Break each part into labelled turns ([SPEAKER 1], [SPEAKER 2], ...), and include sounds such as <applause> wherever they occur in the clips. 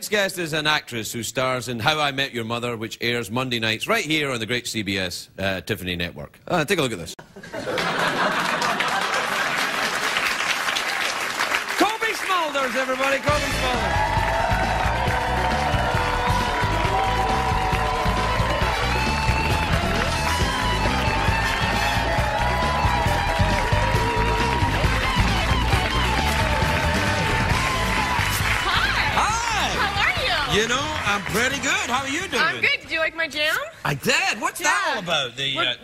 [SPEAKER 1] next guest is an actress who stars in How I Met Your Mother, which airs Monday nights right here on the great CBS uh, Tiffany Network. Uh, take a look at this. Cobie Smulders, everybody. Cobie Smulders.
[SPEAKER 2] You?
[SPEAKER 1] Know, I'm pretty good. How are you doing?
[SPEAKER 2] I'm good. Did you like my jam?
[SPEAKER 1] I did. What's that all about? The
[SPEAKER 2] We're,
[SPEAKER 1] uh,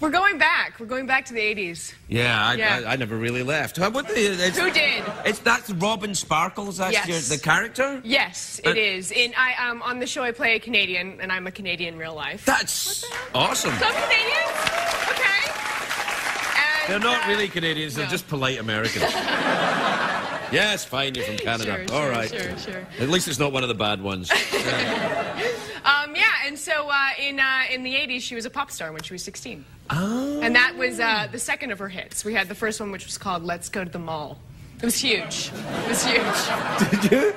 [SPEAKER 2] we're going back. We're going back to the 80s.
[SPEAKER 1] yeah, I,
[SPEAKER 2] Yeah.
[SPEAKER 1] I, I never really left. About the? It's,
[SPEAKER 2] Who did?
[SPEAKER 1] It's that's Robin Sparkles. That's
[SPEAKER 2] Yes.
[SPEAKER 1] your, the character.
[SPEAKER 2] Yes, it is. In I um on the show I play a Canadian, and I'm a Canadian in real life.
[SPEAKER 1] That's awesome.
[SPEAKER 2] Some Canadians. Okay. And,
[SPEAKER 1] They're not
[SPEAKER 2] uh,
[SPEAKER 1] really Canadians. They're
[SPEAKER 2] no.
[SPEAKER 1] just polite Americans. <laughs> yes, fine. You're from Canada.
[SPEAKER 2] Sure,
[SPEAKER 1] All
[SPEAKER 2] sure,
[SPEAKER 1] right.
[SPEAKER 2] sure, sure.
[SPEAKER 1] At least it's not one of the bad ones. <laughs>
[SPEAKER 2] Um, yeah, and so uh, in uh, in the 80s, she was a pop star when she was 16.
[SPEAKER 1] oh.
[SPEAKER 2] And that was uh, the second of her hits. We had the first one, which was called Let's Go to the Mall. It was huge. It was huge.
[SPEAKER 1] Did you?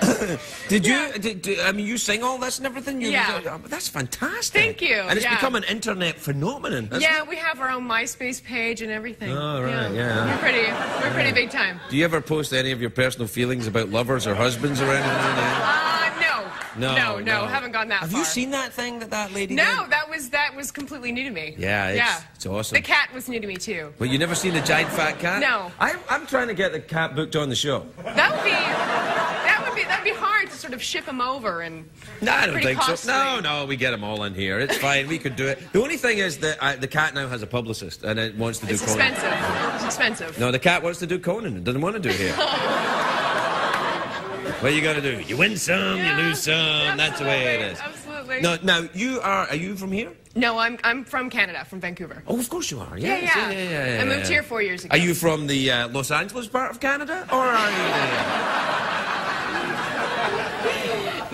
[SPEAKER 1] <coughs> did you? Did, did- I mean, you sing all this and everything. You,
[SPEAKER 2] Yeah.
[SPEAKER 1] oh, that's fantastic.
[SPEAKER 2] Thank you,
[SPEAKER 1] And it's
[SPEAKER 2] yeah.
[SPEAKER 1] become an internet phenomenon.
[SPEAKER 2] Yeah,
[SPEAKER 1] it?
[SPEAKER 2] we have our own MySpace page and everything.
[SPEAKER 1] Oh, right, yeah.
[SPEAKER 2] We're pretty, we're pretty big time.
[SPEAKER 1] Do you ever post any of your personal feelings about lovers or husbands or anything? like that?
[SPEAKER 2] Uh, no.
[SPEAKER 1] No,
[SPEAKER 2] no,
[SPEAKER 1] no.
[SPEAKER 2] haven't gone that
[SPEAKER 1] Have
[SPEAKER 2] far.
[SPEAKER 1] you seen that thing that that lady
[SPEAKER 2] No,
[SPEAKER 1] did?
[SPEAKER 2] that was that was completely new to me.
[SPEAKER 1] Yeah, it's-
[SPEAKER 2] yeah.
[SPEAKER 1] it's awesome.
[SPEAKER 2] The cat was new to me too.
[SPEAKER 1] Well, you never seen the giant fat cat?
[SPEAKER 2] No.
[SPEAKER 1] I, I'm trying to get the cat booked on the show.
[SPEAKER 2] That would be that would be that would be hard to sort of ship them over and.
[SPEAKER 1] No, I don't think
[SPEAKER 2] costly.
[SPEAKER 1] so. No, no, we get them all in here. It's fine. We could do it. The only thing is that uh, the cat now has a publicist and it wants to do
[SPEAKER 2] It's
[SPEAKER 1] Conan.
[SPEAKER 2] expensive. It's expensive.
[SPEAKER 1] No, the cat wants to do Conan. It doesn't want to do here. <laughs> what you got to do? You win some,
[SPEAKER 2] Yeah,
[SPEAKER 1] you lose some. That's the way it is.
[SPEAKER 2] Absolutely.
[SPEAKER 1] No, now you are. Are you from here?
[SPEAKER 2] No, I'm I'm from Canada, from Vancouver.
[SPEAKER 1] Oh, of course you are.
[SPEAKER 2] Yeah, yeah.
[SPEAKER 1] yeah, yeah, yeah,
[SPEAKER 2] I moved here four years ago.
[SPEAKER 1] Are you from the uh, Los Angeles part of Canada, or are you <laughs>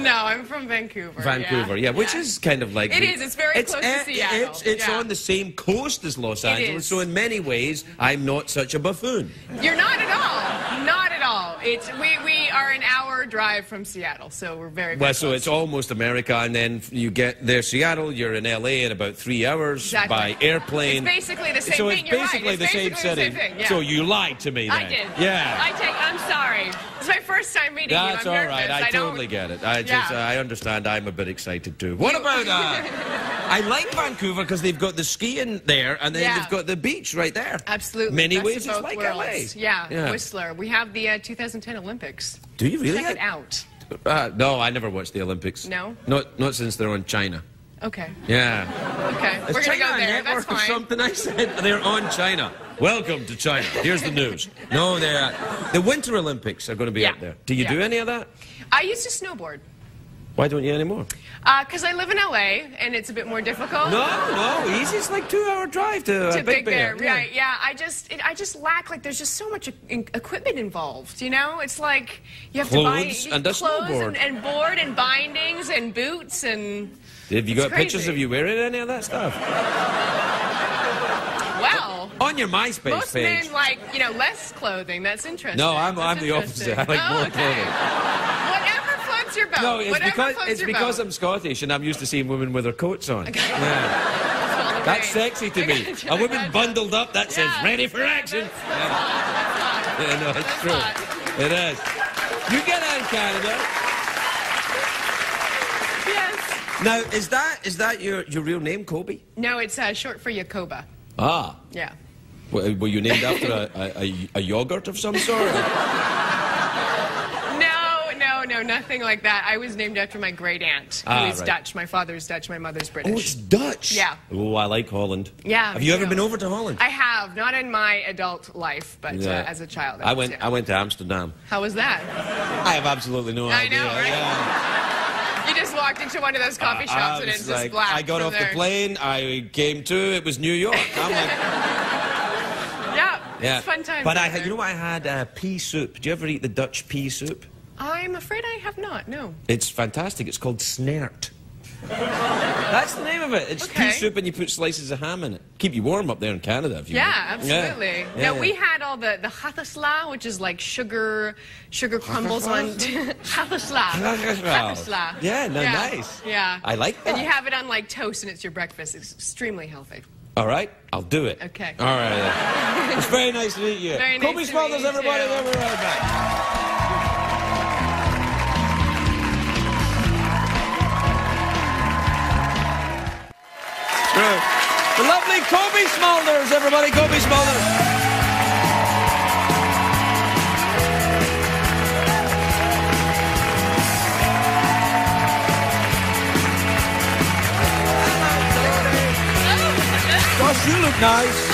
[SPEAKER 2] No, I'm from Vancouver.
[SPEAKER 1] Vancouver? Yeah, which is kind of like
[SPEAKER 2] It is. it's very close to
[SPEAKER 1] uh,
[SPEAKER 2] Seattle,
[SPEAKER 1] It's, it's
[SPEAKER 2] yeah.
[SPEAKER 1] on the same coast as Los Angeles, so in many ways, I'm not such a buffoon.
[SPEAKER 2] You're not at all. Not at all. It's we we are an hour drive from Seattle, so we're very. very
[SPEAKER 1] Well, so it's almost America, and then you get there, Seattle. You're in LA in about three hours
[SPEAKER 2] Exactly.
[SPEAKER 1] by airplane.
[SPEAKER 2] It's basically the same
[SPEAKER 1] so
[SPEAKER 2] thing.
[SPEAKER 1] it's
[SPEAKER 2] right.
[SPEAKER 1] basically
[SPEAKER 2] It's
[SPEAKER 1] the same
[SPEAKER 2] the
[SPEAKER 1] city.
[SPEAKER 2] same thing, yeah.
[SPEAKER 1] So you lied to me. Then.
[SPEAKER 2] I did.
[SPEAKER 1] Yeah.
[SPEAKER 2] I take. I'm sorry. It's my first time meeting
[SPEAKER 1] That's
[SPEAKER 2] you. I'm
[SPEAKER 1] all right. I, totally get it. I just,
[SPEAKER 2] Yeah.
[SPEAKER 1] I understand. I'm a bit excited too. What about? Uh, <laughs> I like Vancouver because they've got the skiing there, and then
[SPEAKER 2] Yeah.
[SPEAKER 1] they've got the beach right there.
[SPEAKER 2] Absolutely.
[SPEAKER 1] Many
[SPEAKER 2] Best
[SPEAKER 1] ways, it's like
[SPEAKER 2] worlds.
[SPEAKER 1] LA.
[SPEAKER 2] Yeah,
[SPEAKER 1] Yeah.
[SPEAKER 2] Whistler. We have the uh, 2010 Olympics.
[SPEAKER 1] Do you really?
[SPEAKER 2] Check it out.
[SPEAKER 1] Uh, no, I never watched the Olympics.
[SPEAKER 2] No?
[SPEAKER 1] Not, not since they're on China.
[SPEAKER 2] Okay.
[SPEAKER 1] Yeah.
[SPEAKER 2] Okay. We're gonna
[SPEAKER 1] China
[SPEAKER 2] go there. That's
[SPEAKER 1] or
[SPEAKER 2] fine.
[SPEAKER 1] something? I said they're on China. Welcome to China. Here's the news. No, they're the Winter Olympics are going to be
[SPEAKER 2] Yeah.
[SPEAKER 1] up there. Do you
[SPEAKER 2] Yeah.
[SPEAKER 1] do any of that?
[SPEAKER 2] I used to snowboard
[SPEAKER 1] Why don't you anymore?
[SPEAKER 2] because I live in LA and it's a bit more difficult.
[SPEAKER 1] No, no, easy. It's like two-hour drive to, uh,
[SPEAKER 2] to
[SPEAKER 1] Big, Bear. Yeah.
[SPEAKER 2] right? Yeah, I just, it, I just lack like. There's just so much equipment involved. You know, it's like you have
[SPEAKER 1] Clothes
[SPEAKER 2] to buy
[SPEAKER 1] and
[SPEAKER 2] clothes and, and board and bindings and boots and.
[SPEAKER 1] Have you got pictures of you wearing any of that stuff
[SPEAKER 2] Well,
[SPEAKER 1] on your MySpace
[SPEAKER 2] most
[SPEAKER 1] page?
[SPEAKER 2] men like you know less clothing. That's interesting.
[SPEAKER 1] No, I'm,
[SPEAKER 2] That's
[SPEAKER 1] I'm the opposite. I like
[SPEAKER 2] Oh,
[SPEAKER 1] more
[SPEAKER 2] okay.
[SPEAKER 1] clothing.
[SPEAKER 2] Your boat.
[SPEAKER 1] No, it's
[SPEAKER 2] Whatever
[SPEAKER 1] because it's because
[SPEAKER 2] boat.
[SPEAKER 1] I'm Scottish and I'm used to seeing women with their coats on.
[SPEAKER 2] Okay.
[SPEAKER 1] Yeah. <laughs> That's sexy to me. <laughs> A woman bundled up that says
[SPEAKER 2] Yeah.
[SPEAKER 1] ready for action. Yeah. Yeah, no, it's
[SPEAKER 2] That's
[SPEAKER 1] true.
[SPEAKER 2] hot.
[SPEAKER 1] It is. You get out in Canada.
[SPEAKER 2] Yes.
[SPEAKER 1] Now, is that is that your, your real name, Cobie?
[SPEAKER 2] No, it's uh, short for Jacoba.
[SPEAKER 1] Ah.
[SPEAKER 2] Yeah.
[SPEAKER 1] Were were you named after a, a, a, a yogurt of some sort? <laughs>
[SPEAKER 2] No, no, no, nothing like that. I was named after my great aunt, who
[SPEAKER 1] Ah,
[SPEAKER 2] is
[SPEAKER 1] right.
[SPEAKER 2] Dutch. My father's Dutch. My mother's British.
[SPEAKER 1] Oh, it's Dutch.
[SPEAKER 2] Yeah.
[SPEAKER 1] Oh, I like Holland.
[SPEAKER 2] Yeah,
[SPEAKER 1] Have you ever been over to Holland?
[SPEAKER 2] I have, not in my adult life, but
[SPEAKER 1] Yeah.
[SPEAKER 2] uh, as a child.
[SPEAKER 1] I
[SPEAKER 2] was,
[SPEAKER 1] went.
[SPEAKER 2] yeah.
[SPEAKER 1] I went to Amsterdam.
[SPEAKER 2] How was that?
[SPEAKER 1] I have absolutely no
[SPEAKER 2] I
[SPEAKER 1] idea.
[SPEAKER 2] I know, right?
[SPEAKER 1] Yeah. <laughs>
[SPEAKER 2] You just walked into one of those coffee shops
[SPEAKER 1] I
[SPEAKER 2] and it's just
[SPEAKER 1] like-
[SPEAKER 2] black.
[SPEAKER 1] I got off
[SPEAKER 2] there.
[SPEAKER 1] the plane. I came to. It was New York. I'm like,
[SPEAKER 2] Yeah, <laughs>
[SPEAKER 1] yeah.
[SPEAKER 2] it's fun times.
[SPEAKER 1] But I, had, you know, what? I had uh, pea soup. Do you ever eat the Dutch pea soup?
[SPEAKER 2] I'm afraid I have not. No.
[SPEAKER 1] It's fantastic. It's called snert. <laughs> That's the name of it. It's
[SPEAKER 2] Okay.
[SPEAKER 1] pea soup and you put slices of ham in it. Keep you warm up there in Canada if you
[SPEAKER 2] Yeah,
[SPEAKER 1] want.
[SPEAKER 2] absolutely.
[SPEAKER 1] Yeah.
[SPEAKER 2] Now
[SPEAKER 1] Yeah.
[SPEAKER 2] we had all the the hagelslag, which is like sugar sugar crumbles on <laughs> hagelslag. Hagelslag.
[SPEAKER 1] Yeah, no,
[SPEAKER 2] yeah.
[SPEAKER 1] nice.
[SPEAKER 2] Yeah.
[SPEAKER 1] I like that.
[SPEAKER 2] And you have it on like toast, and it's your breakfast. It's extremely healthy.
[SPEAKER 1] All right, I'll do it.
[SPEAKER 2] Okay.
[SPEAKER 1] All right. <laughs> it's very nice to meet you.
[SPEAKER 2] Very nice Cobie
[SPEAKER 1] Smulders, everybody. We'll be right back. Right. The lovely Cobie Smulders, everybody. Cobie Smulders. Gosh, you look nice.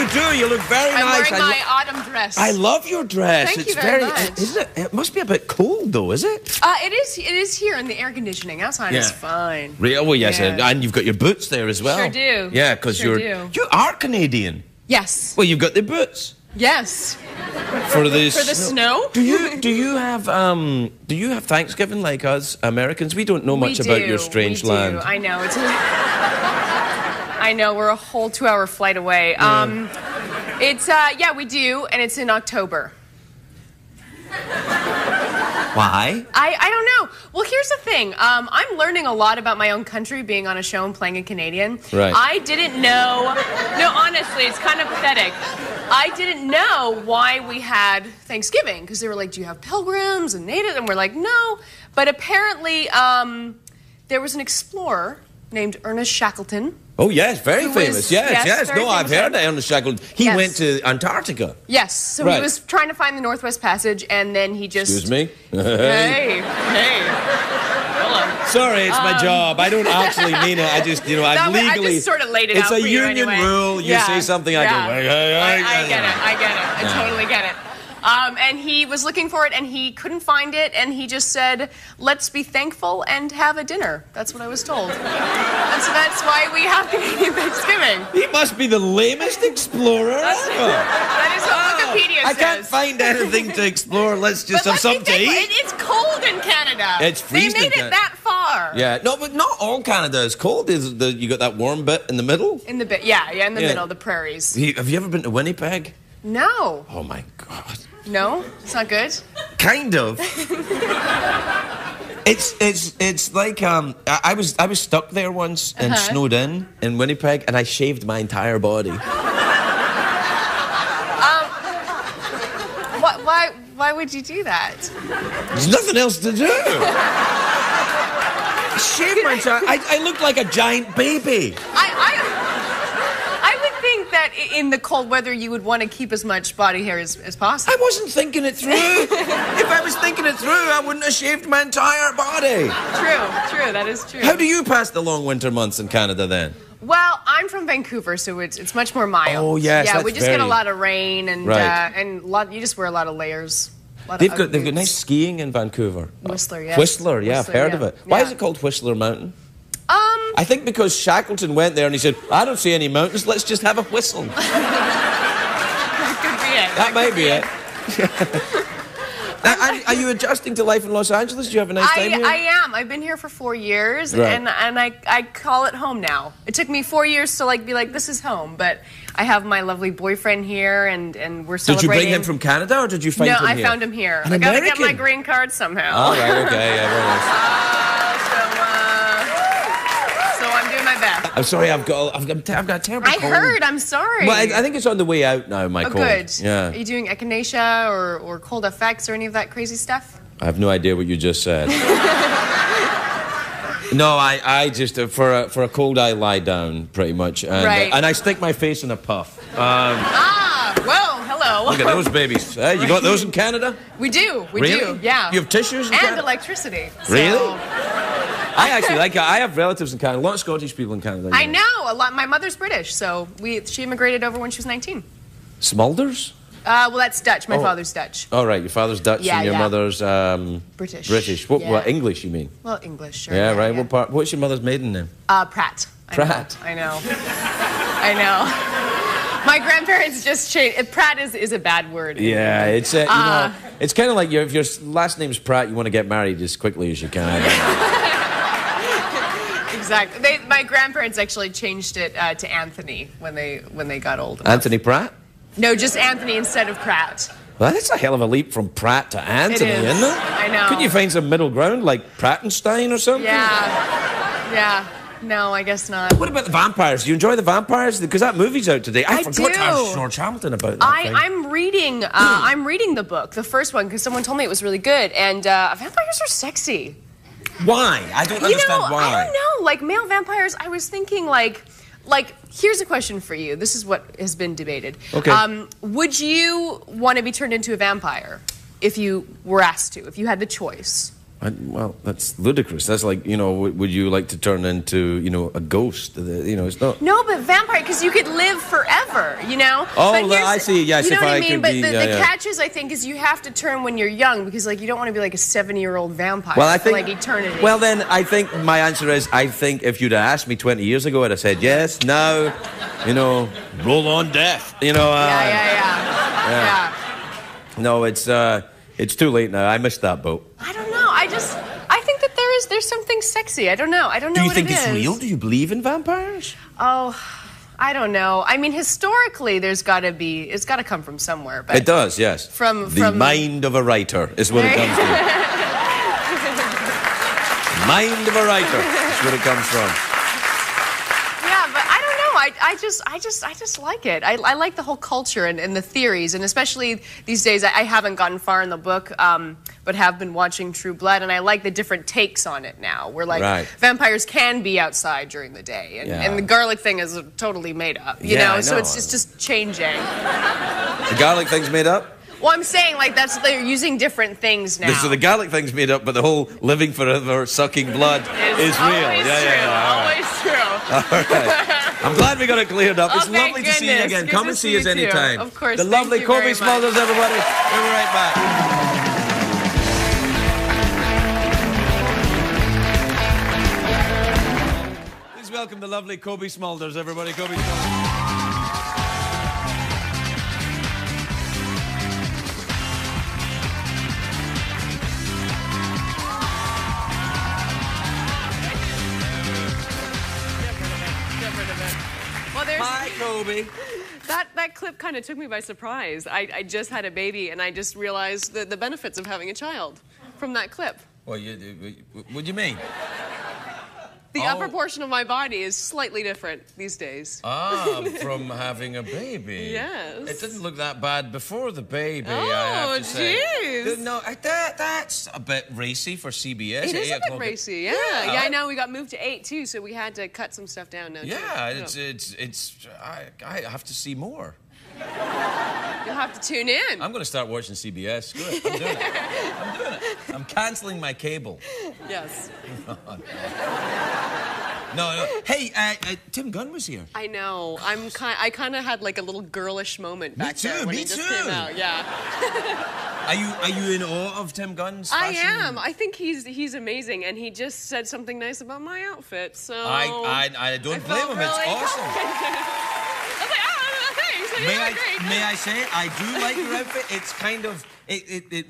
[SPEAKER 2] You.
[SPEAKER 1] Do. You look very
[SPEAKER 2] I'm
[SPEAKER 1] nice.
[SPEAKER 2] wearing
[SPEAKER 1] I
[SPEAKER 2] my autumn dress.
[SPEAKER 1] I love your dress.
[SPEAKER 2] Thank
[SPEAKER 1] it's
[SPEAKER 2] you very much.
[SPEAKER 1] Isn't it? It must be a bit cold, though, is it?
[SPEAKER 2] Uh, it is. It is here in the air conditioning. Outside is fine.
[SPEAKER 1] Real? Well, yes,
[SPEAKER 2] Yeah.
[SPEAKER 1] and- you've got your boots there as well.
[SPEAKER 2] Sure do.
[SPEAKER 1] Yeah, because
[SPEAKER 2] Sure
[SPEAKER 1] you're
[SPEAKER 2] do.
[SPEAKER 1] you are Canadian.
[SPEAKER 2] Yes.
[SPEAKER 1] Well, you've got the boots
[SPEAKER 2] Yes.
[SPEAKER 1] for the
[SPEAKER 2] For the snow.
[SPEAKER 1] Do you do you have um do you have Thanksgiving like us Americans? We don't know much about your strange land.
[SPEAKER 2] we do.
[SPEAKER 1] land.
[SPEAKER 2] I know it's. <laughs> I know we're a whole two-hour flight away. Um, it's uh, yeah, we do, and it's in October.
[SPEAKER 1] Why?
[SPEAKER 2] I, I don't know. Well, here's the thing. Um, I'm learning a lot about my own country being on a show and playing a Canadian.
[SPEAKER 1] Right.
[SPEAKER 2] I didn't know. No, honestly, it's kind of pathetic. I didn't know why we had Thanksgiving because they were like, "Do you have pilgrims and natives?" And we're like, "No." But apparently, um, there was an explorer named Ernest Shackleton.
[SPEAKER 1] Oh yes, very famous.
[SPEAKER 2] is-
[SPEAKER 1] yes,
[SPEAKER 2] yes,
[SPEAKER 1] yes. No, I've heard of Ernest Shackleton. He
[SPEAKER 2] Yes.
[SPEAKER 1] went to Antarctica.
[SPEAKER 2] Yes. So
[SPEAKER 1] Right.
[SPEAKER 2] he was trying to find the Northwest Passage, and then he just.
[SPEAKER 1] Excuse me.
[SPEAKER 2] Hey, <laughs> hey. Hello.
[SPEAKER 1] Sorry, it's my um, job. I don't actually mean it. I just, you know, I'm <laughs>
[SPEAKER 2] way- I
[SPEAKER 1] legally.
[SPEAKER 2] just sort of laid it
[SPEAKER 1] it's
[SPEAKER 2] out
[SPEAKER 1] a
[SPEAKER 2] for you
[SPEAKER 1] union
[SPEAKER 2] anyway.
[SPEAKER 1] rule. You
[SPEAKER 2] Yeah.
[SPEAKER 1] say something, I
[SPEAKER 2] Yeah.
[SPEAKER 1] go. Hey, hey, hey,
[SPEAKER 2] I
[SPEAKER 1] hey.
[SPEAKER 2] get it. I get it. I
[SPEAKER 1] Yeah.
[SPEAKER 2] totally get it. Um, and he was looking for it, and he couldn't find it, and he just said, "Let's be thankful and have a dinner." That's what I was told, and so that's why we have Canadian <laughs> Thanksgiving.
[SPEAKER 1] He must be the lamest explorer ever.
[SPEAKER 2] that is what Wikipedia says.
[SPEAKER 1] I can't find anything to explore. Let's just
[SPEAKER 2] But
[SPEAKER 1] have something to eat.
[SPEAKER 2] It- it's cold in Canada.
[SPEAKER 1] It's freezing
[SPEAKER 2] They made it that far.
[SPEAKER 1] Yeah, no, but not all Canada is cold. Is the you got that warm bit in the middle?
[SPEAKER 2] In the bit, yeah, yeah, in the
[SPEAKER 1] Yeah.
[SPEAKER 2] middle, the prairies.
[SPEAKER 1] Have you ever been to Winnipeg?
[SPEAKER 2] No,
[SPEAKER 1] Oh my god,
[SPEAKER 2] no, it's not good.
[SPEAKER 1] kind of. <laughs> it's it's it's like um I, I was I was stuck there once and
[SPEAKER 2] Uh-huh.
[SPEAKER 1] snowed in in Winnipeg and I shaved my entire body. <laughs>
[SPEAKER 2] Um, Why, why, why would you do that?
[SPEAKER 1] There's nothing else to do. <laughs> Shaved my entire. I, I looked like a giant baby.
[SPEAKER 2] I, I, I would think that i- in the cold weather you would want to keep as much body hair as, as possible.
[SPEAKER 1] I wasn't thinking it through. <laughs> if I was thinking it through, I wouldn't have shaved my entire body.
[SPEAKER 2] True, true, that is true.
[SPEAKER 1] How do you pass the long winter months in Canada then?
[SPEAKER 2] Well, I'm from Vancouver, so it's it's much more mild.
[SPEAKER 1] Oh, yes,
[SPEAKER 2] yeah. we just get a lot of rain and
[SPEAKER 1] Right.
[SPEAKER 2] uh, and lot. You just wear a lot of layers. Lot
[SPEAKER 1] They've
[SPEAKER 2] of
[SPEAKER 1] got they've got nice skiing in Vancouver.
[SPEAKER 2] Whistler, yes.
[SPEAKER 1] Whistler, yeah, I've heard
[SPEAKER 2] yeah.
[SPEAKER 1] of it. Why is it called Whistler Mountain?
[SPEAKER 2] Um,
[SPEAKER 1] I think because Shackleton went there and he said, "I don't see any mountains. Let's just have a whistle." <laughs>
[SPEAKER 2] That could be it.
[SPEAKER 1] That might be it. <laughs> Now, are, are you adjusting to life in Los Angeles? Do you have a nice time
[SPEAKER 2] I,
[SPEAKER 1] here?
[SPEAKER 2] I am. I've been here for four years,
[SPEAKER 1] Right.
[SPEAKER 2] and and I I call it home now. It took me four years to like be like this is home, but I have my lovely boyfriend here, and and we're celebrating.
[SPEAKER 1] did you bring him from Canada or did you find
[SPEAKER 2] no,
[SPEAKER 1] him
[SPEAKER 2] I
[SPEAKER 1] here?
[SPEAKER 2] No, I found him here.
[SPEAKER 1] An
[SPEAKER 2] I gotta get my green card somehow.
[SPEAKER 1] All right, okay, yeah, very nice. <laughs>
[SPEAKER 2] so, uh, so I'm doing my best.
[SPEAKER 1] I'm sorry, I've got, I've got, I've got a terrible
[SPEAKER 2] I
[SPEAKER 1] cold.
[SPEAKER 2] heard. I'm sorry.
[SPEAKER 1] Well, I, I think it's on the way out now. My
[SPEAKER 2] Oh,
[SPEAKER 1] cold.
[SPEAKER 2] good.
[SPEAKER 1] Yeah.
[SPEAKER 2] Are you doing echinacea or, or cold effects or any of that crazy stuff?
[SPEAKER 1] I have no idea what you just said. <laughs> no, I, I just uh, for a, for a cold I lie down pretty much, and, uh,
[SPEAKER 2] Right.
[SPEAKER 1] and I stick my face in a puff. Um,
[SPEAKER 2] Ah, well, hello.
[SPEAKER 1] look at those babies. <laughs> Eh, you got those in Canada?
[SPEAKER 2] We do. We
[SPEAKER 1] Really?
[SPEAKER 2] do. Yeah.
[SPEAKER 1] You have tissues
[SPEAKER 2] and
[SPEAKER 1] Canada?
[SPEAKER 2] electricity. So-
[SPEAKER 1] Really? I actually like. I have relatives in Canada. A lot of Scottish people in Canada.
[SPEAKER 2] I know a lot. My mother's British, so we she immigrated over when she was 19.
[SPEAKER 1] Smulders.
[SPEAKER 2] Uh, well, that's Dutch. My
[SPEAKER 1] Oh.
[SPEAKER 2] father's Dutch.
[SPEAKER 1] All right, your father's Dutch
[SPEAKER 2] Yeah,
[SPEAKER 1] and your
[SPEAKER 2] yeah.
[SPEAKER 1] mother's um,
[SPEAKER 2] British.
[SPEAKER 1] British. What,
[SPEAKER 2] Yeah.
[SPEAKER 1] what English? You mean?
[SPEAKER 2] Well, English. Sure.
[SPEAKER 1] Yeah, right. What part? What's your mother's maiden name?
[SPEAKER 2] Uh, Pratt.
[SPEAKER 1] Pratt.
[SPEAKER 2] I know. I know. My grandparents just changed. uh, Pratt is, is a bad word.
[SPEAKER 1] Yeah, it's uh, you
[SPEAKER 2] Uh,
[SPEAKER 1] know, it's kind of like your, if your last name's Pratt, you want to get married as quickly as you can. <laughs>
[SPEAKER 2] exactly. They, my grandparents actually changed it uh, to Anthony when they when they got old. enough.
[SPEAKER 1] Anthony Pratt?
[SPEAKER 2] No, just Anthony instead of Pratt.
[SPEAKER 1] Well, that's a hell of a leap from Pratt to Anthony,
[SPEAKER 2] It is.
[SPEAKER 1] isn't it?
[SPEAKER 2] I know.
[SPEAKER 1] Couldn't you find some middle ground like Prattenstein or something?
[SPEAKER 2] Yeah, yeah. No, I guess not.
[SPEAKER 1] What about the vampires? Do you enjoy the vampires? Because that movie's out today. I,
[SPEAKER 2] I
[SPEAKER 1] forgot to ask
[SPEAKER 2] do.
[SPEAKER 1] George Hamilton about that.
[SPEAKER 2] I. I'm reading. Uh, I'm reading the book, the first one, because someone told me it was really good. And uh, vampires are sexy.
[SPEAKER 1] Why? I don't
[SPEAKER 2] You
[SPEAKER 1] understand
[SPEAKER 2] know,
[SPEAKER 1] why.
[SPEAKER 2] I don't know. Like male vampires, I was thinking like, like here's a question for you. This is what has been debated.
[SPEAKER 1] Okay.
[SPEAKER 2] Um, would you want to be turned into a vampire if you were asked to, if you had the choice?
[SPEAKER 1] I, well, that's ludicrous. That's like, you know, w- would you like to turn into, you know, a ghost? The- You know, it's not.
[SPEAKER 2] No, but vampire, because you could live forever, you know?
[SPEAKER 1] Oh,
[SPEAKER 2] But
[SPEAKER 1] well,
[SPEAKER 2] here's-
[SPEAKER 1] I see. Yes,
[SPEAKER 2] you know
[SPEAKER 1] if
[SPEAKER 2] what
[SPEAKER 1] I
[SPEAKER 2] I mean? but
[SPEAKER 1] be-
[SPEAKER 2] the,
[SPEAKER 1] yeah,
[SPEAKER 2] the
[SPEAKER 1] yeah.
[SPEAKER 2] catch is, I think, is you have to turn when you're young because, like, you don't want to be like a 70 year old vampire
[SPEAKER 1] Well, I
[SPEAKER 2] for
[SPEAKER 1] think.
[SPEAKER 2] like eternity.
[SPEAKER 1] Well, then, I think my answer is I think if you'd asked me 20 years ago, I'd have said yes, Now, you know, roll on death. You know, uh,
[SPEAKER 2] yeah, yeah, yeah, yeah.
[SPEAKER 1] no, it's, uh, it's too late now. I missed that boat.
[SPEAKER 2] I don't know. I just, I think that there is, something sexy. I don't know. I don't know
[SPEAKER 1] Do you think
[SPEAKER 2] it
[SPEAKER 1] it's
[SPEAKER 2] is.
[SPEAKER 1] real? Do you believe in vampires?
[SPEAKER 2] Oh, I don't know. I mean, historically, there's got to be, it's got to come from somewhere. But
[SPEAKER 1] It does, yes.
[SPEAKER 2] From-
[SPEAKER 1] the
[SPEAKER 2] from-
[SPEAKER 1] mind of a writer is what it <laughs> comes from. mind of a writer is what it comes from.
[SPEAKER 2] Yeah, but I don't know. I, just, I just, I just like it. I, I like the whole culture and, and the theories, and especially these days. I, I haven't gotten far in the book, um, but have been watching True Blood, and I like the different takes on it now. Where like
[SPEAKER 1] Right.
[SPEAKER 2] vampires can be outside during the day, and,
[SPEAKER 1] Yeah.
[SPEAKER 2] and the garlic thing is totally made up. You
[SPEAKER 1] Yeah,
[SPEAKER 2] know,
[SPEAKER 1] I
[SPEAKER 2] so it's just, just changing.
[SPEAKER 1] The garlic thing's made up.
[SPEAKER 2] Well, I'm saying like that's they're using different things now.
[SPEAKER 1] So the garlic thing's made up, but the whole living forever, sucking blood is
[SPEAKER 2] It's
[SPEAKER 1] real.
[SPEAKER 2] Always
[SPEAKER 1] yeah,
[SPEAKER 2] true.
[SPEAKER 1] yeah, yeah. all right.
[SPEAKER 2] Always true. <laughs>
[SPEAKER 1] All right. I'm glad we got it cleared up. It's
[SPEAKER 2] Oh, thank
[SPEAKER 1] lovely to see you again.
[SPEAKER 2] Good
[SPEAKER 1] Come and
[SPEAKER 2] see
[SPEAKER 1] see us
[SPEAKER 2] too.
[SPEAKER 1] anytime.
[SPEAKER 2] Of course.
[SPEAKER 1] The lovely
[SPEAKER 2] Cobie.
[SPEAKER 1] Smulders, everybody. We'll be right back. Please welcome the lovely Cobie Smulders, everybody. Cobie Smulders. Cobie.
[SPEAKER 2] that that clip kind of took me by surprise. I, I just had a baby, and I just realized the, the benefits of having a child from that clip.
[SPEAKER 1] Well, you, what do you mean?
[SPEAKER 2] The
[SPEAKER 1] Oh.
[SPEAKER 2] upper portion of my body is slightly different these days.
[SPEAKER 1] Ah, <laughs> from having a baby.
[SPEAKER 2] Yes.
[SPEAKER 1] It didn't look that bad before the baby.
[SPEAKER 2] Oh,
[SPEAKER 1] have to say.
[SPEAKER 2] jeez.
[SPEAKER 1] No, that, that's a bit racy for CBS.
[SPEAKER 2] It is a bit racy, yeah. Yeah, I know. We got moved to eight too, so we had to cut some stuff down now. too.
[SPEAKER 1] Yeah, it's it's it's. I I have to see more. <laughs>
[SPEAKER 2] You'll have to tune in.
[SPEAKER 1] I'm going to start watching CBS. Screw it. I'm doing it. I'm doing it. I'm cancelling my cable.
[SPEAKER 2] yes.
[SPEAKER 1] No, no. Hey, uh, uh, Tim Gunn was here.
[SPEAKER 2] I know. I'm kind. I kind of had like a little girlish moment back
[SPEAKER 1] too,
[SPEAKER 2] there when
[SPEAKER 1] me
[SPEAKER 2] he just
[SPEAKER 1] too.
[SPEAKER 2] came out. Yeah.
[SPEAKER 1] Are you are you in awe of Tim Gunn's
[SPEAKER 2] I am. I think he's he's amazing, and he just said something nice about my outfit. So
[SPEAKER 1] I I, I don't
[SPEAKER 2] I
[SPEAKER 1] blame him.
[SPEAKER 2] really
[SPEAKER 1] It's awesome. <laughs>
[SPEAKER 2] I was like, oh, thanks.
[SPEAKER 1] May I, <laughs>
[SPEAKER 2] great.
[SPEAKER 1] may I say, I do like your outfit. It's kind of, it, it, it,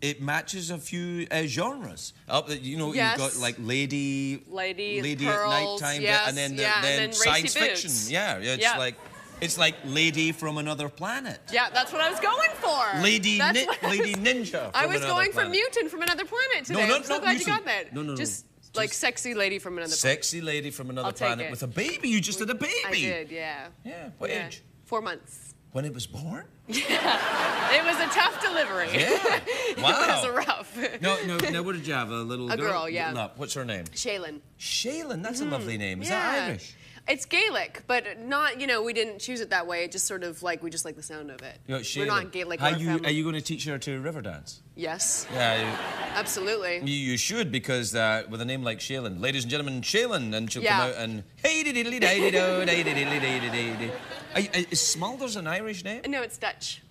[SPEAKER 1] it matches a few uh, genres. Up, you know,
[SPEAKER 2] Yes.
[SPEAKER 1] you've got like lady,
[SPEAKER 2] Lady,
[SPEAKER 1] lady
[SPEAKER 2] pearls,
[SPEAKER 1] at nighttime,
[SPEAKER 2] yes,
[SPEAKER 1] and then, the-
[SPEAKER 2] yeah, and
[SPEAKER 1] then,
[SPEAKER 2] then racy
[SPEAKER 1] science
[SPEAKER 2] boots.
[SPEAKER 1] fiction. Yeah, it's
[SPEAKER 2] Yeah.
[SPEAKER 1] like, it's like lady from another planet.
[SPEAKER 2] Yeah, that's what I was going for.
[SPEAKER 1] Lady, ni-
[SPEAKER 2] what I was-
[SPEAKER 1] lady ninja.
[SPEAKER 2] I was going for mutant from another planet today.
[SPEAKER 1] no,
[SPEAKER 2] I'm so
[SPEAKER 1] not
[SPEAKER 2] glad you got that.
[SPEAKER 1] No, no, no.
[SPEAKER 2] Just like sexy lady from another
[SPEAKER 1] Sexy lady from another
[SPEAKER 2] I'll
[SPEAKER 1] planet
[SPEAKER 2] it.
[SPEAKER 1] with a baby. You just had a baby.
[SPEAKER 2] I did, yeah.
[SPEAKER 1] Yeah. What
[SPEAKER 2] Yeah.
[SPEAKER 1] age?
[SPEAKER 2] Four months.
[SPEAKER 1] When it was born? Yeah.
[SPEAKER 2] It was a tough delivery.
[SPEAKER 1] Yeah. <laughs> Wow.
[SPEAKER 2] it
[SPEAKER 1] Wow.
[SPEAKER 2] was rough.
[SPEAKER 1] No, no, no. What did you have? A little
[SPEAKER 2] A
[SPEAKER 1] girl?
[SPEAKER 2] girl, yeah.
[SPEAKER 1] No, What's her name?
[SPEAKER 2] Shaelyn.
[SPEAKER 1] Shaelyn. That's a lovely name. Is
[SPEAKER 2] yeah.
[SPEAKER 1] that Irish?
[SPEAKER 2] It's Gaelic, but not, you know, we didn't choose it that way. It just sort of like, we just like the sound of it.
[SPEAKER 1] You know,
[SPEAKER 2] We're not Gaelic.
[SPEAKER 1] Are you, are you going to teach her to river dance?
[SPEAKER 2] Yes,
[SPEAKER 1] Yeah,
[SPEAKER 2] absolutely.
[SPEAKER 1] you, you should because uh, with a name like Shaelyn, ladies and gentlemen, Shaelyn, and she'll
[SPEAKER 2] Yeah.
[SPEAKER 1] come out and hey diddly diddly diddly do diddly diddly diddly Is Smulders an Irish name?
[SPEAKER 2] No, it's Dutch.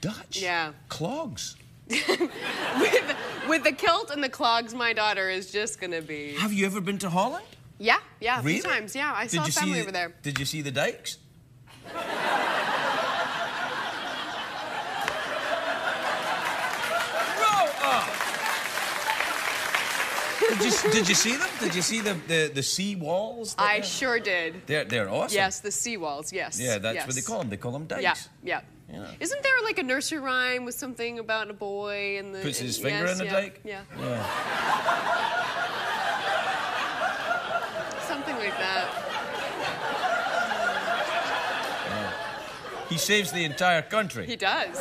[SPEAKER 1] Dutch.
[SPEAKER 2] Yeah.
[SPEAKER 1] Clogs. <laughs>
[SPEAKER 2] with, with the kilt and the clogs, my daughter is just gonna be.
[SPEAKER 1] Have you ever been to Holland?
[SPEAKER 2] Yeah, yeah, a
[SPEAKER 1] Really?
[SPEAKER 2] few times. Yeah, I saw
[SPEAKER 1] Did you
[SPEAKER 2] family
[SPEAKER 1] see,
[SPEAKER 2] over there.
[SPEAKER 1] Did you see the dikes? <laughs> Grow up. Did you, did you see them? Did you see the, the, the sea walls?
[SPEAKER 2] I sure did.
[SPEAKER 1] They're, they're awesome.
[SPEAKER 2] Yes, the sea walls, Yes.
[SPEAKER 1] Yeah, that's
[SPEAKER 2] yes.
[SPEAKER 1] what they call them. They call them dikes.
[SPEAKER 2] Yeah, yeah.
[SPEAKER 1] Yeah.
[SPEAKER 2] Isn't there like a nursery rhyme with something about a boy and the
[SPEAKER 1] Puts his
[SPEAKER 2] and-
[SPEAKER 1] finger
[SPEAKER 2] yes,
[SPEAKER 1] in the
[SPEAKER 2] yeah,
[SPEAKER 1] dike?
[SPEAKER 2] Yeah,
[SPEAKER 1] Yeah.
[SPEAKER 2] something like that.
[SPEAKER 1] He saves the entire country.
[SPEAKER 2] He does.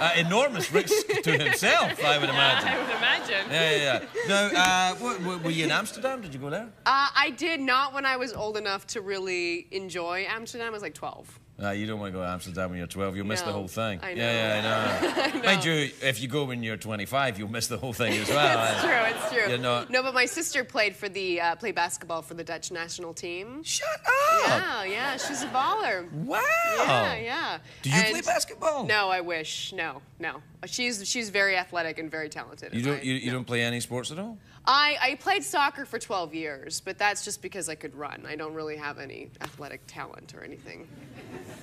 [SPEAKER 1] Uh, enormous risk to himself, I would imagine.
[SPEAKER 2] I would imagine.
[SPEAKER 1] Yeah, yeah, yeah. Now, uh, what, what- were you in Amsterdam? Did you go there?
[SPEAKER 2] Uh, I did not when I was old enough to really enjoy Amsterdam. I was like 12.
[SPEAKER 1] Uh, you don't want to go to Amsterdam when you're 12. You'll miss the whole thing.
[SPEAKER 2] I
[SPEAKER 1] Yeah, yeah, I know. <laughs>
[SPEAKER 2] know.
[SPEAKER 1] Mind you, if you go when you're 25, you'll miss the whole thing as well. <laughs>
[SPEAKER 2] it's true. It's true.
[SPEAKER 1] You know-
[SPEAKER 2] No, but my sister played for the uh, played basketball for the Dutch national team.
[SPEAKER 1] Shut up!
[SPEAKER 2] Yeah, yeah. She's a baller.
[SPEAKER 1] Wow!
[SPEAKER 2] Yeah, yeah.
[SPEAKER 1] Do you
[SPEAKER 2] And-
[SPEAKER 1] play basketball?
[SPEAKER 2] No, I wish. No, no. She's she's very athletic and very talented.
[SPEAKER 1] You don't.
[SPEAKER 2] I-
[SPEAKER 1] You, you
[SPEAKER 2] no.
[SPEAKER 1] don't play any sports at all?
[SPEAKER 2] I, I played soccer for 12 years, but that's just because I could run. I don't really have any athletic talent or anything.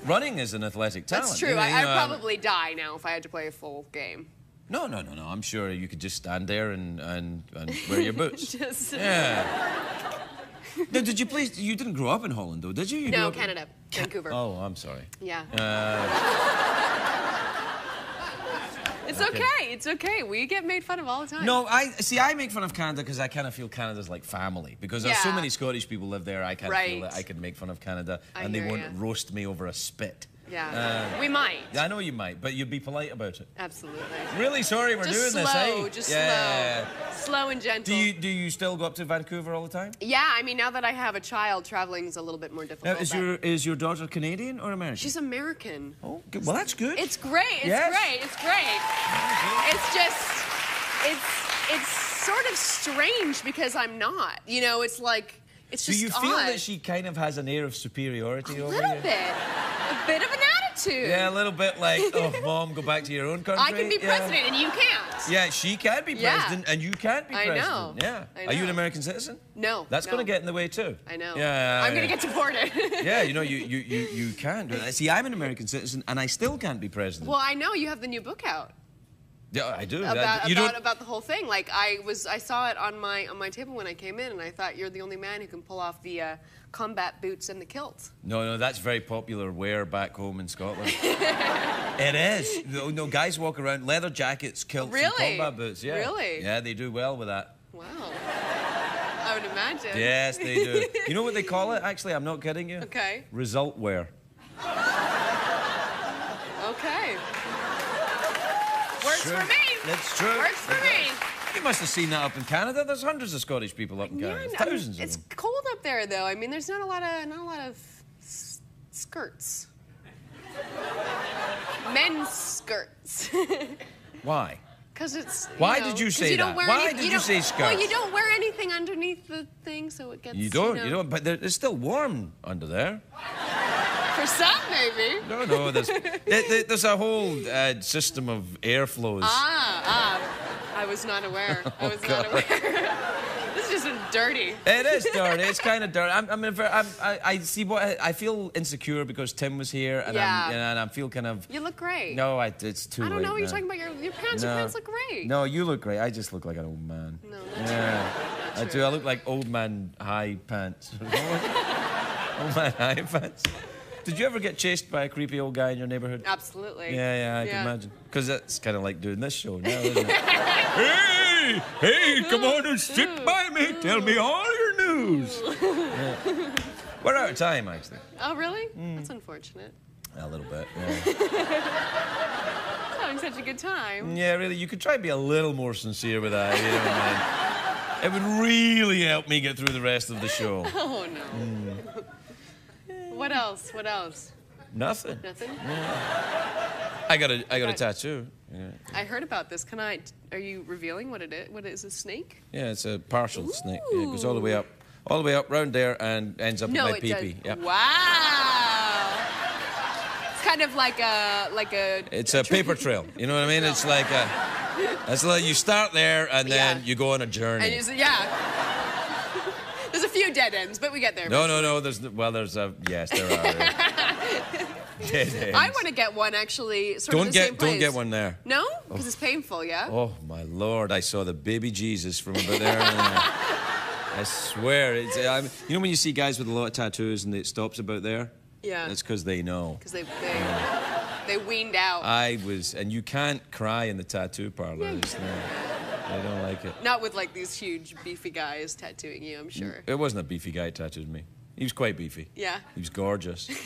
[SPEAKER 1] Running is an athletic talent.
[SPEAKER 2] That's true.
[SPEAKER 1] You know,
[SPEAKER 2] I, I'd
[SPEAKER 1] know, um,
[SPEAKER 2] probably die now if I had to play a full game.
[SPEAKER 1] No, no, no, no. I'm sure you could just stand there and, and, and wear your <laughs> boots.
[SPEAKER 2] Just
[SPEAKER 1] yeah. Now, did you play? You didn't grow up in Holland, though, did you? you
[SPEAKER 2] no,
[SPEAKER 1] up in-
[SPEAKER 2] Canada, Vancouver.
[SPEAKER 1] Oh, I'm sorry.
[SPEAKER 2] Yeah.
[SPEAKER 1] Uh, <laughs>
[SPEAKER 2] it's
[SPEAKER 1] okay.
[SPEAKER 2] okay. It's okay. We get made fun of all the time.
[SPEAKER 1] no, I see. I make fun of Canada because I kind of feel Canada's like family because there's so many Scottish people live there. I kind of feel that I could make fun of Canada
[SPEAKER 2] I
[SPEAKER 1] and they won't
[SPEAKER 2] ya.
[SPEAKER 1] roast me over a spit.
[SPEAKER 2] Yeah.
[SPEAKER 1] Uh,
[SPEAKER 2] we might.
[SPEAKER 1] Yeah, I know you might, but you'd be polite about it.
[SPEAKER 2] Absolutely.
[SPEAKER 1] Really sorry, we're
[SPEAKER 2] Just
[SPEAKER 1] doing
[SPEAKER 2] slow.
[SPEAKER 1] this, eh?
[SPEAKER 2] Just
[SPEAKER 1] yeah.
[SPEAKER 2] slow. Slow and gentle.
[SPEAKER 1] Do you do you still go up to Vancouver all the time?
[SPEAKER 2] Yeah, I mean, now that I have a child, traveling is a little bit more
[SPEAKER 1] Now,
[SPEAKER 2] difficult.
[SPEAKER 1] is
[SPEAKER 2] but-
[SPEAKER 1] your is your daughter Canadian or American?
[SPEAKER 2] She's American.
[SPEAKER 1] oh, good. well, that's good.
[SPEAKER 2] It's great. It's
[SPEAKER 1] Yes.
[SPEAKER 2] great. It's great. It's just, it's it's sort of strange because I'm not. You know, it's like it's
[SPEAKER 1] Do you feel
[SPEAKER 2] odd.
[SPEAKER 1] that she kind of has an air of superiority
[SPEAKER 2] a
[SPEAKER 1] over
[SPEAKER 2] little
[SPEAKER 1] you?
[SPEAKER 2] bit, a bit of an attitude.
[SPEAKER 1] Yeah, a little bit like, <laughs> oh, mom, go back to your own country.
[SPEAKER 2] I can be
[SPEAKER 1] Yeah.
[SPEAKER 2] president and you can't.
[SPEAKER 1] Yeah, she can be
[SPEAKER 2] Yeah.
[SPEAKER 1] president and you can't be
[SPEAKER 2] I
[SPEAKER 1] president.
[SPEAKER 2] know.
[SPEAKER 1] Yeah.
[SPEAKER 2] I
[SPEAKER 1] Are you an. American citizen?
[SPEAKER 2] No.
[SPEAKER 1] That's
[SPEAKER 2] no.
[SPEAKER 1] going to get in the way too.
[SPEAKER 2] I know.
[SPEAKER 1] Yeah.
[SPEAKER 2] I'm
[SPEAKER 1] yeah.
[SPEAKER 2] gonna get deported. <laughs>
[SPEAKER 1] Yeah, you know, you, you, you, you <laughs> can. See, I'm an American citizen and I still can't be president.
[SPEAKER 2] well, I know you have the new book out.
[SPEAKER 1] Yeah, I do.
[SPEAKER 2] about about, about the whole thing. Like I was, I saw it on my on my table when I came in, and I thought you're the only man who can pull off the uh, combat boots and the kilt.
[SPEAKER 1] No, no, that's very popular wear back home in Scotland. <laughs> it is. No, no, guys walk around leather jackets, kilts,
[SPEAKER 2] Really?
[SPEAKER 1] and combat boots. Yeah.
[SPEAKER 2] Really?
[SPEAKER 1] Yeah, they do well with that.
[SPEAKER 2] Wow. I would imagine.
[SPEAKER 1] Yes, they do. you know what they call it? Actually, I'm not kidding you.
[SPEAKER 2] Okay.
[SPEAKER 1] Result wear.
[SPEAKER 2] Okay. Works
[SPEAKER 1] True.
[SPEAKER 2] for me.
[SPEAKER 1] That's true.
[SPEAKER 2] Works for me.
[SPEAKER 1] You must have seen that up in Canada. There's hundreds of Scottish people up in
[SPEAKER 2] Yeah,
[SPEAKER 1] Canada.
[SPEAKER 2] I know.
[SPEAKER 1] Thousands
[SPEAKER 2] it's
[SPEAKER 1] of them.
[SPEAKER 2] cold up there, though. I mean, there's not a lot of not a lot of s- skirts. Men's skirts. <laughs>
[SPEAKER 1] Why?
[SPEAKER 2] Because it's.
[SPEAKER 1] Why
[SPEAKER 2] know,
[SPEAKER 1] did you say
[SPEAKER 2] don't
[SPEAKER 1] that? Why
[SPEAKER 2] any-
[SPEAKER 1] did you
[SPEAKER 2] don't-
[SPEAKER 1] say
[SPEAKER 2] Well,
[SPEAKER 1] skirts?
[SPEAKER 2] you don't wear anything underneath the thing, so it gets.
[SPEAKER 1] You don't.
[SPEAKER 2] know,
[SPEAKER 1] You don't. But there, it's still warm under there.
[SPEAKER 2] Some, maybe.
[SPEAKER 1] No, no. There's there- there- there's a whole uh, system of airflows.
[SPEAKER 2] Ah, ah. I was not aware. <laughs> I was not aware. <laughs> this is just dirty.
[SPEAKER 1] It is <laughs> dirty. It's kind of dirty. I'm, I'm, I'm, I, I see what I, I feel insecure because Tim was here, and
[SPEAKER 2] Yeah.
[SPEAKER 1] I'm, and I feel kind of.
[SPEAKER 2] You look great.
[SPEAKER 1] No, I, it's too
[SPEAKER 2] I don't know what you're talking about. Your, your pants, your pants look great.
[SPEAKER 1] No, you look great. I just look like an old man.
[SPEAKER 2] No,
[SPEAKER 1] Yeah, I do. I look like old man high pants. old man high pants. Did you ever get chased by a creepy old guy in your neighborhood?
[SPEAKER 2] Absolutely.
[SPEAKER 1] Yeah, yeah, I
[SPEAKER 2] Yeah.
[SPEAKER 1] can imagine. Because that's kind of like doing this show now, isn't it? <laughs> hey, hey, <laughs> come on and sit by me. Tell me all your news. Yeah. We're out of time, actually.
[SPEAKER 2] Oh, really?
[SPEAKER 1] Hmm.
[SPEAKER 2] That's unfortunate.
[SPEAKER 1] A little bit, yeah. <laughs>
[SPEAKER 2] Having such a good time.
[SPEAKER 1] Yeah, really, you could try and be a little more sincere with that, if you don't mind. It would really help me get through the rest of the show.
[SPEAKER 2] Oh no.
[SPEAKER 1] Hmm.
[SPEAKER 2] What else? What else?
[SPEAKER 1] Nothing.
[SPEAKER 2] Nothing.
[SPEAKER 1] I got a, I got a tattoo. Yeah.
[SPEAKER 2] I heard about this. Can I? Are you revealing what it is? What it is? A snake?
[SPEAKER 1] Yeah, it's a partial snake. Yeah, it goes all the way up, all the way up round there, and ends up
[SPEAKER 2] No,
[SPEAKER 1] in my pee-pee. Yeah.
[SPEAKER 2] Wow. It's kind of like a like a.
[SPEAKER 1] It's a paper trail. You know what I mean? It's like a, it's like you start there and then
[SPEAKER 2] Yeah.
[SPEAKER 1] you go on a
[SPEAKER 2] And
[SPEAKER 1] journey.
[SPEAKER 2] you say, yeah. Few dead ends, but we get there.
[SPEAKER 1] No, no, no. There's well, there's a yes, there are. <laughs> dead ends.
[SPEAKER 2] I want to get one actually. Sort
[SPEAKER 1] Don't
[SPEAKER 2] of the same
[SPEAKER 1] get, don't get one there.
[SPEAKER 2] No, oh. because it's painful. Yeah.
[SPEAKER 1] Oh my lord! I saw the baby Jesus from about there. I swear, it's. I'm, you know when you see guys with a lot of tattoos and it stops about there?
[SPEAKER 2] Yeah.
[SPEAKER 1] That's because they know.
[SPEAKER 2] Because they they they weaned out.
[SPEAKER 1] I was, and you can't cry in the tattoo parlor. Not, I don't like it.
[SPEAKER 2] Not with like these huge beefy guys tattooing you. I'm sure.
[SPEAKER 1] It wasn't a beefy guy that tattooed me. He was quite beefy.
[SPEAKER 2] Yeah.
[SPEAKER 1] He was gorgeous. <laughs>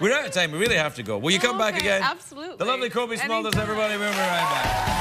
[SPEAKER 1] We're out of time. We really have to go. Will you come oh, back
[SPEAKER 2] Okay,
[SPEAKER 1] again?
[SPEAKER 2] absolutely.
[SPEAKER 1] The lovely Cobie Smulders, everybody. We'll be right back.